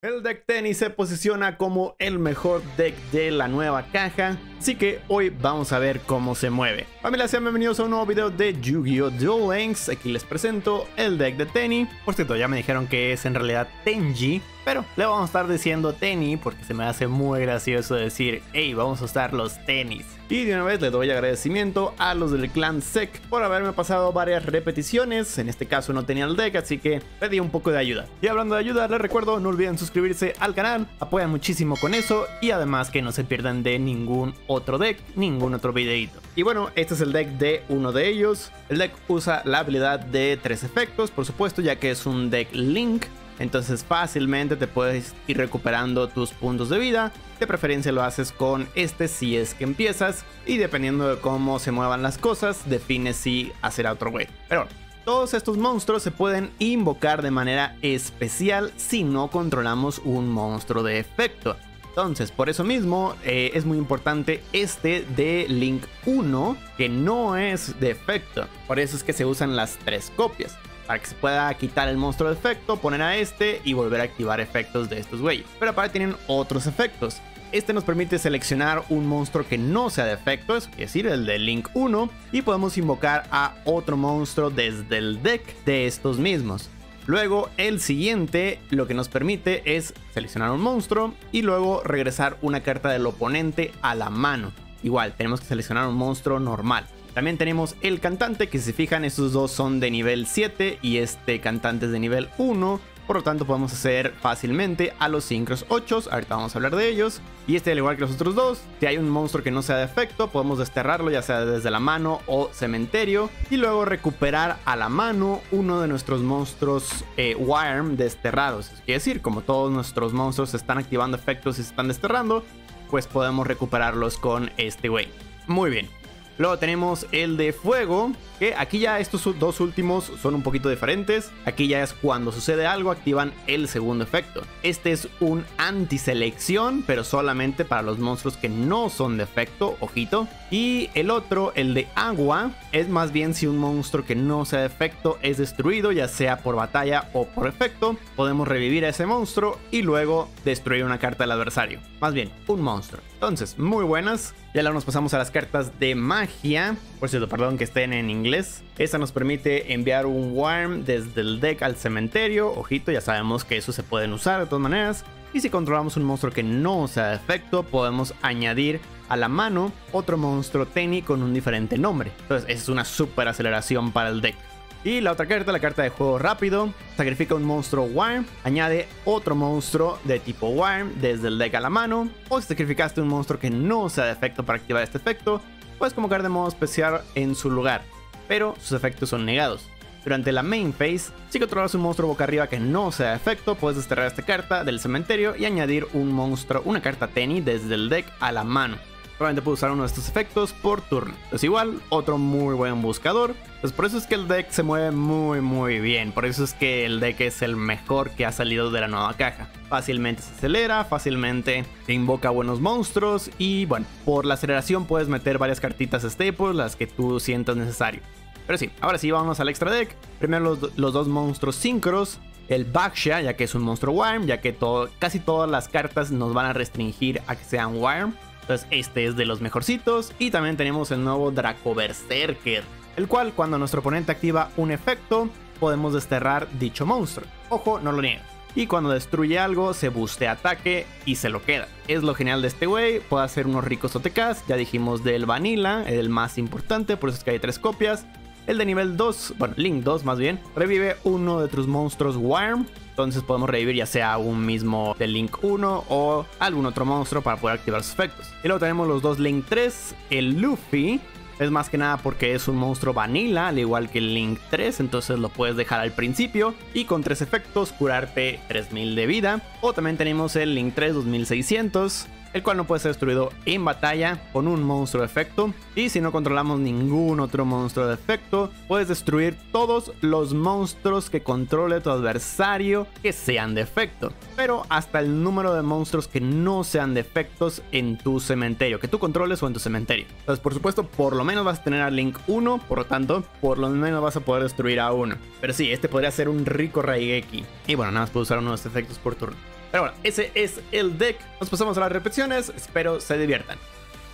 El deck tenis se posiciona como el mejor deck de la nueva caja, así que hoy vamos a ver cómo se mueve. Familia, sean bienvenidos a un nuevo video de Yu-Gi-Oh! Duel Links. Aquí les presento el deck de Tenny. Por cierto, ya me dijeron que es en realidad Tenji, pero le vamos a estar diciendo Tenny porque se me hace muy gracioso decir, hey, vamos a usar los tenis. Y de una vez le doy agradecimiento a los del clan Sec por haberme pasado varias repeticiones. En este caso no tenía el deck, así que pedí un poco de ayuda. Y hablando de ayuda, les recuerdo, no olviden suscribirse al canal, apoyan muchísimo con eso y además que no se pierdan de ningún otro deck, ningún otro videito. Y bueno, este es el deck de uno de ellos. El deck usa la habilidad de tres efectos, por supuesto, ya que es un deck Link. Entonces fácilmente te puedes ir recuperando tus puntos de vida. De preferencia lo haces con este si es que empiezas. Y dependiendo de cómo se muevan las cosas, define si hacer otro way. Pero todos estos monstruos se pueden invocar de manera especial si no controlamos un monstruo de efecto. Entonces, por eso mismo eh, es muy importante este de Link 1, que no es de efecto. Por eso es que se usan las tres copias para que se pueda quitar el monstruo de efecto, poner a este y volver a activar efectos de estos güeyes. Pero aparte tienen otros efectos. Este nos permite seleccionar un monstruo que no sea de efecto, es decir, el de Link 1, y podemos invocar a otro monstruo desde el deck de estos mismos. Luego el siguiente lo que nos permite es seleccionar un monstruo y luego regresar una carta del oponente a la mano. Igual, tenemos que seleccionar un monstruo normal. También tenemos el cantante, que si se fijan, estos dos son de nivel 7 y este cantante es de nivel 1. Por lo tanto, podemos hacer fácilmente a los Synchros 8. Ahorita vamos a hablar de ellos. Y este, al igual que los otros dos, si hay un monstruo que no sea de efecto, podemos desterrarlo, ya sea desde la mano o cementerio. Y luego recuperar a la mano uno de nuestros monstruos eh, Wyrm desterrados. Es decir, como todos nuestros monstruos están activando efectos y se están desterrando, pues podemos recuperarlos con este güey. Muy bien. Luego tenemos el de fuego, que aquí ya estos dos últimos son un poquito diferentes. Aquí ya es cuando sucede algo, activan el segundo efecto. Este es un anti-selección, pero solamente para los monstruos que no son de efecto, ojito. Y el otro, el de agua, es más bien si un monstruo que no sea de efecto es destruido, ya sea por batalla o por efecto. Podemos revivir a ese monstruo y luego destruir una carta del adversario. Más bien, un monstruo. Entonces, muy buenas. Ya ahora nos pasamos a las cartas de magia. Por cierto, perdón que estén en inglés. Esta nos permite enviar un Worm desde el deck al cementerio. Ojito, ya sabemos que eso se pueden usar de todas maneras. Y si controlamos un monstruo que no de efecto, podemos añadir a la mano otro monstruo Tenny con un diferente nombre. Entonces, es una super aceleración para el deck. Y la otra carta, la carta de juego rápido, sacrifica un monstruo Worm, añade otro monstruo de tipo Worm desde el deck a la mano, o si sacrificaste un monstruo que no sea de efecto para activar este efecto, puedes convocar de modo especial en su lugar, pero sus efectos son negados. Durante la main phase, si controlas un monstruo boca arriba que no sea de efecto, puedes desterrar esta carta del cementerio y añadir un monstruo, una carta Tenny desde el deck a la mano. Probablemente puedo usar uno de estos efectos por turno. Es igual, otro muy buen buscador. Pues por eso es que el deck se mueve muy muy bien. Por eso es que el deck es el mejor que ha salido de la nueva caja. Fácilmente se acelera, fácilmente te invoca buenos monstruos. Y bueno, por la aceleración puedes meter varias cartitas staples, las que tú sientas necesario. Pero sí, ahora sí, vamos al extra deck. Primero los, dos monstruos síncros. El Baksha, ya que es un monstruo Worm, ya que casi todas las cartas nos van a restringir a que sean Worm. Entonces este es de los mejorcitos. Y también tenemos el nuevo Draco Berserker. El cual cuando nuestro oponente activa un efecto podemos desterrar dicho monstruo. Ojo, no lo niega. Y cuando destruye algo se bustea ataque y se lo queda. Es lo genial de este güey. Puede hacer unos ricos OTKs. Ya dijimos del Vanilla, el más importante. Por eso es que hay tres copias. El de nivel 2, bueno, Link 2 más bien, revive uno de tus monstruos Worm. Entonces podemos revivir ya sea un mismo de Link 1 o algún otro monstruo para poder activar sus efectos. Y luego tenemos los dos Link 3, el Luffy, es más que nada porque es un monstruo vanilla, al igual que el Link 3, entonces lo puedes dejar al principio y con tres efectos curarte 3000 de vida. O también tenemos el Link 3 2600, el cual no puede ser destruido en batalla con un monstruo de efecto. Y si no controlamos ningún otro monstruo de efecto, puedes destruir todos los monstruos que controle tu adversario que sean de efecto. Pero hasta el número de monstruos que no sean de efectos en tu cementerio, que tú controles o en tu cementerio. Entonces, por supuesto, por lo menos vas a tener a Link 1, por lo tanto, por lo menos vas a poder destruir a uno. Pero sí, este podría ser un rico Raigeki. Y bueno, nada más puedo usar uno de estos efectos por turno. Pero bueno, ese es el deck. Nos pasamos a las repeticiones. Espero se diviertan.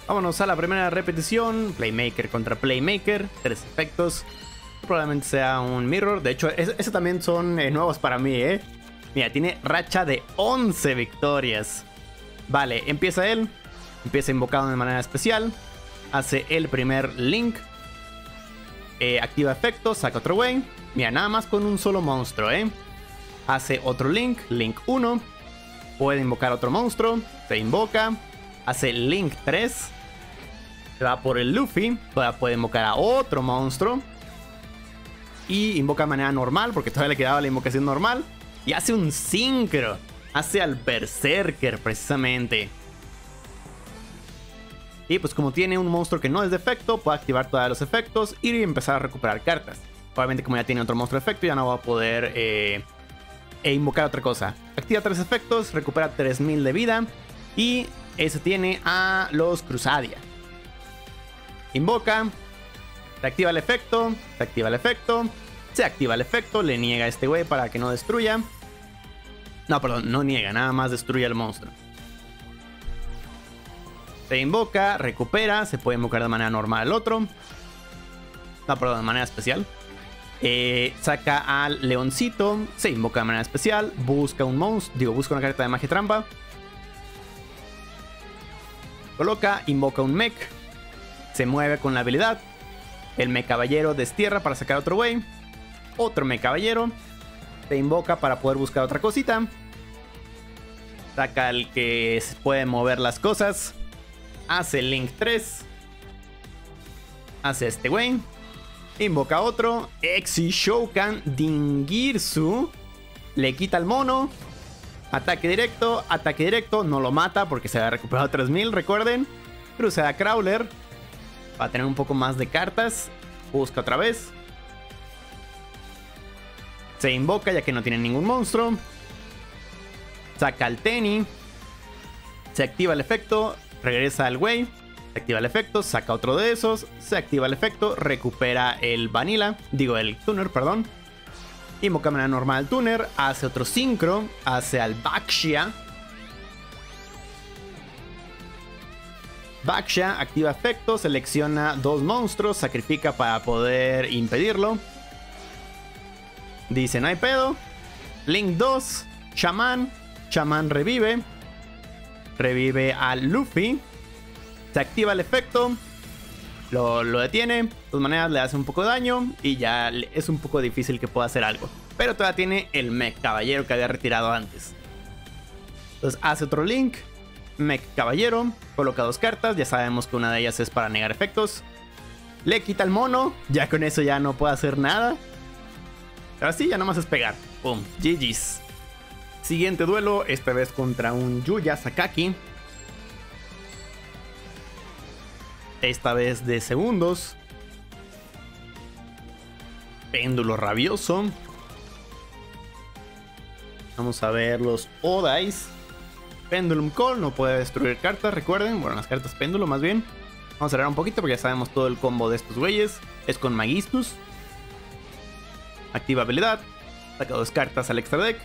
Vámonos a la primera repetición. Playmaker contra Playmaker. Tres efectos. Probablemente sea un mirror. De hecho, esos también son eh, nuevos para mí, ¿eh? Mira, tiene racha de 11 victorias. Vale, empieza él. Empieza invocado de manera especial. Hace el primer link. Eh, activa efecto, saca otro way. Mira, nada más con un solo monstruo, ¿eh? Hace otro link, link 1. Puede invocar otro monstruo. Se invoca. Hace link 3. Se va por el Luffy. Puede invocar a otro monstruo. Y invoca de manera normal, porque todavía le quedaba la invocación normal. Y hace un sincro. Hace al Berserker, precisamente. Y pues como tiene un monstruo que no es de efecto, puede activar todos los efectos y empezar a recuperar cartas. Obviamente como ya tiene otro monstruo de efecto, ya no va a poder eh, e invocar otra cosa. Activa tres efectos, recupera 3000 de vida y ese tiene a los Crusadia. Invoca, se activa el efecto, se activa el efecto, se activa el efecto, le niega a este güey para que no destruya. No, perdón, no niega, nada más destruye al monstruo. Se invoca, recupera, se puede invocar de manera normal al otro. No, perdón, de manera especial. Eh, saca al leoncito, se invoca de manera especial, busca un monstruo, digo, busca una carta de magia trampa. Coloca, invoca un mech, se mueve con la habilidad. El mech caballero destierra para sacar otro way. Otro mech caballero, te invoca para poder buscar otra cosita. Saca el que puede mover las cosas. Hace Link 3. Hace este güey. Invoca otro. Exi Shoukan Dingirsu. Le quita el mono. Ataque directo. Ataque directo. No lo mata porque se ha recuperado 3000. Recuerden. A Crawler. Va a tener un poco más de cartas. Busca otra vez. Se invoca ya que no tiene ningún monstruo. Saca el Tenny. Se activa el efecto. Regresa al Way. Se activa el efecto. Saca otro de esos. Se activa el efecto. Recupera el Vanilla. Digo, el Tuner, perdón. Invoca manera normal al Tuner. Hace otro Synchro. Hace al Baxia. Baxia activa efecto. Selecciona dos monstruos. Sacrifica para poder impedirlo. Dice, no hay pedo. Link 2. Shaman. Shaman revive. Revive a Luffy. Se activa el efecto. Lo, detiene. De todas maneras le hace un poco de daño. Y ya es un poco difícil que pueda hacer algo. Pero todavía tiene el Mech Caballero que había retirado antes. Entonces hace otro Link. Mech Caballero. Coloca dos cartas. Ya sabemos que una de ellas es para negar efectos. Le quita el mono. Ya con eso ya no puede hacer nada. Ahora sí, ya nomás es pegar. Pum. GG's. Siguiente duelo, esta vez contra un Yuya Sakaki. Esta vez de segundos. Péndulo rabioso. Vamos a ver los Odais. Pendulum Call no puede destruir cartas, recuerden. Bueno, las cartas péndulo más bien. Vamos a leer un poquito porque ya sabemos todo el combo de estos güeyes. Es con Magistus. Activa habilidad. Saca dos cartas al extra deck.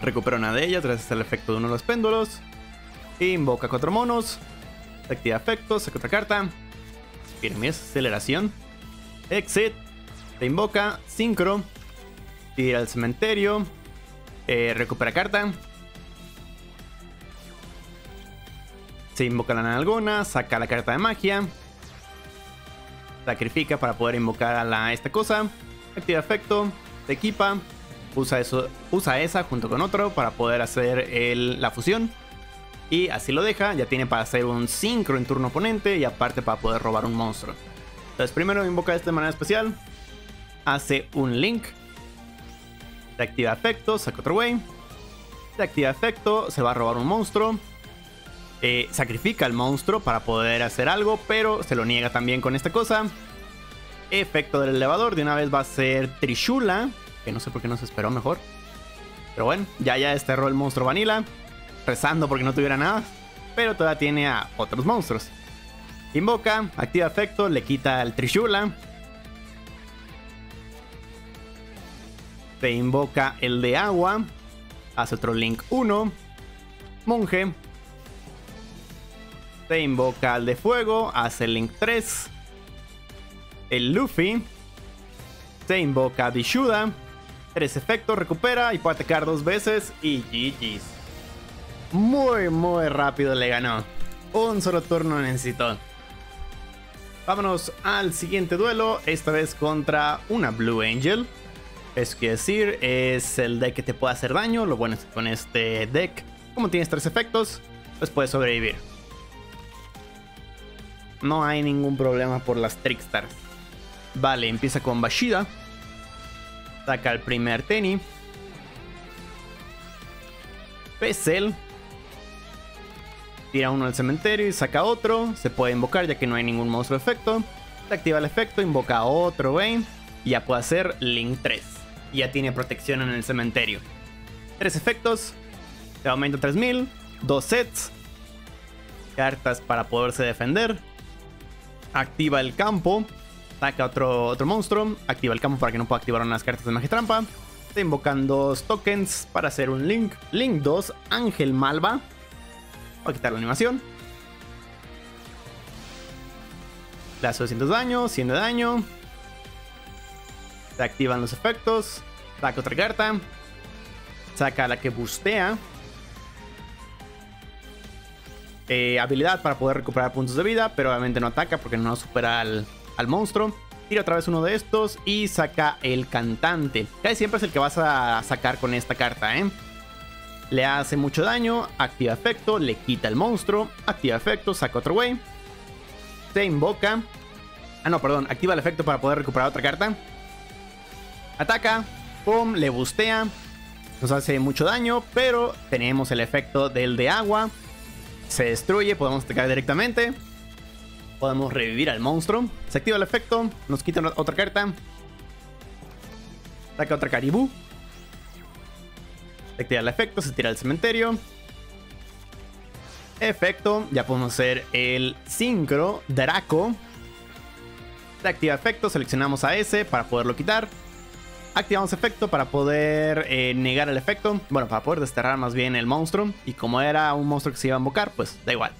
Recupera una de ellas gracias al efecto de uno de los péndulos. Invoca cuatro monos. Activa efectos, saca otra carta. Mira, aceleración. Exit. Te invoca. Sincro. Tira al cementerio. Eh, recupera carta. Se invoca la nalgona. Saca la carta de magia. Sacrifica para poder invocar a esta cosa. Activa efecto. Te equipa usa, eso, usa esa junto con otro para poder hacer la fusión. Y así lo deja, ya tiene para hacer un sincro en turno oponente y aparte para poder robar un monstruo. Entonces primero invoca este de manera especial, hace un link, se activa efecto, saca otro way, se activa efecto, se va a robar un monstruo, eh, sacrifica al monstruo para poder hacer algo, pero se lo niega también con esta cosa. Efecto del elevador, de una vez va a ser Trishula, no sé por qué no se esperó mejor. Pero bueno, ya ya desterró el monstruo Vanilla, rezando porque no tuviera nada, pero todavía tiene a otros monstruos. Invoca, activa efecto, le quita el Trishula. Se invoca el de agua. Hace otro Link 1. Monje. Se invoca al de fuego. Hace Link 3. El Luffy. Se invoca Bishuda. Tres efectos, recupera y puede atacar dos veces. Y GG's. Muy, muy rápido le ganó. Un solo turno necesitó. Vámonos al siguiente duelo. Esta vez contra una Blue Angel. Es que decir, es el deck que te puede hacer daño. Lo bueno es que con este deck, como tienes tres efectos, pues puedes sobrevivir. No hay ningún problema por las Trickstars. Vale, empieza con Bashida. Saca el primer Tenny. Pesel. Tira uno al cementerio y saca otro. Se puede invocar ya que no hay ningún monstruo efecto. Se activa el efecto, invoca otro Bane. Y ya puede hacer Link 3. Y ya tiene protección en el cementerio. Tres efectos. Te aumenta 3000. Dos sets. Cartas para poderse defender. Activa el campo. Saca otro, otro monstruo. Activa el campo para que no pueda activar unas cartas de magia trampa. Está invocando dos tokens para hacer un Link. Link 2, Ángel Malva. Voy a quitar la animación. Hace 200 daño, 100 de daño. Se activan los efectos. Saca otra carta. Saca la que bustea. Eh, habilidad para poder recuperar puntos de vida, pero obviamente no ataca porque no supera al, al monstruo. Tira otra vez uno de estos y saca el cantante. Casi siempre es el que vas a sacar con esta carta, ¿eh? Le hace mucho daño, activa efecto, le quita el monstruo, activa efecto, saca otro way. Se invoca. Ah, no, perdón, activa el efecto para poder recuperar otra carta. Ataca, pum, le bustea. Nos hace mucho daño, pero tenemos el efecto del de agua. Se destruye, podemos atacar directamente. Podemos revivir al monstruo. Se activa el efecto, nos quita otra carta. Saca otra caribú. Activa el efecto, se tira al cementerio. Efecto, ya podemos hacer el sincro Draco. Se activa efecto, seleccionamos a ese para poderlo quitar. Activamos efecto para poder eh, negar el efecto. Bueno, para poder desterrar más bien el monstruo. Y como era un monstruo que se iba a invocar, pues da igual.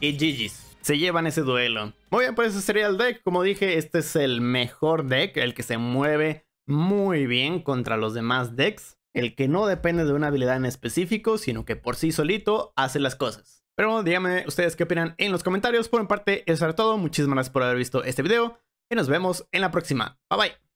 Y GG's. Se llevan ese duelo. Muy bien, pues ese sería el deck. Como dije, este es el mejor deck. El que se mueve muy bien contra los demás decks el que no depende de una habilidad en específico, sino que por sí solito hace las cosas. Pero díganme ustedes qué opinan en los comentarios. Por mi parte, eso era todo. Muchísimas gracias por haber visto este video y nos vemos en la próxima. Bye bye.